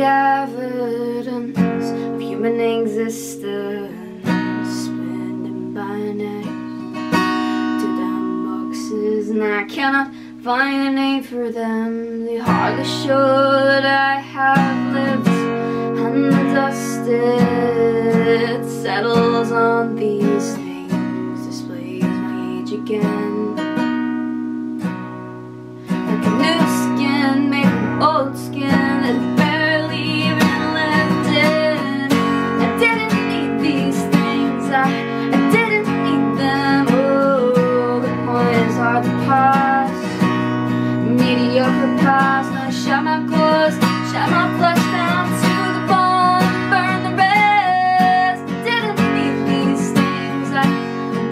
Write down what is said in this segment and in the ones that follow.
the evidence of human existence. Spending by names to dumb boxes And I cannot find a name for them. They hardly show that I have lived And the dust. It settles on these things Displays my age again shut my flesh down to the bone, the rest. Didn't need these things, I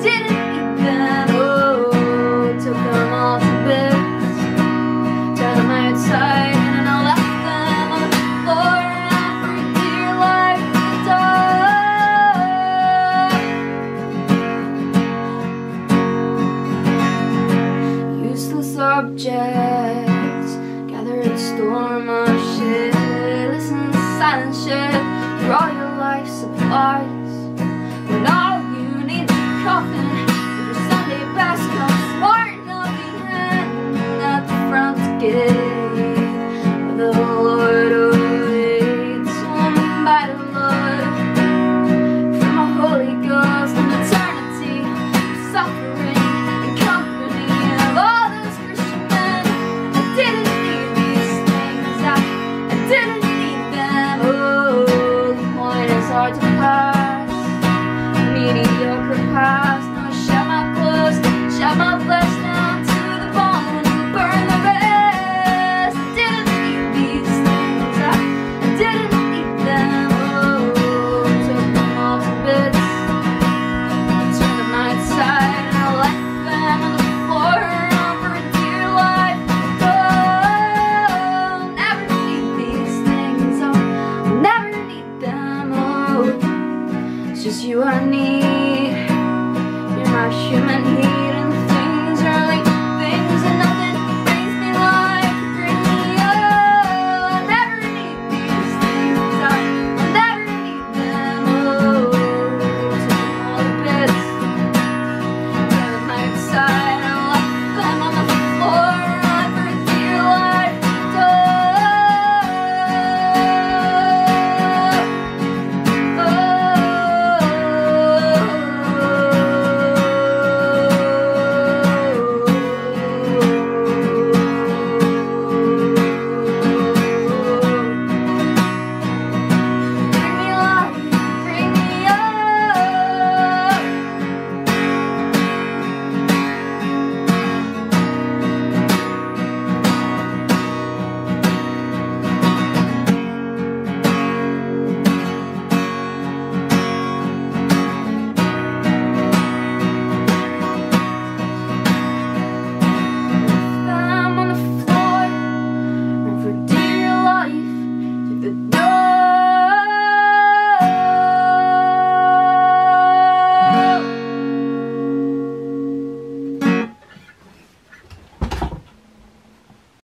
didn't eat them. Oh, took them all to bits, outside, and I left them on the floor. And dark. Useless object storm of human being.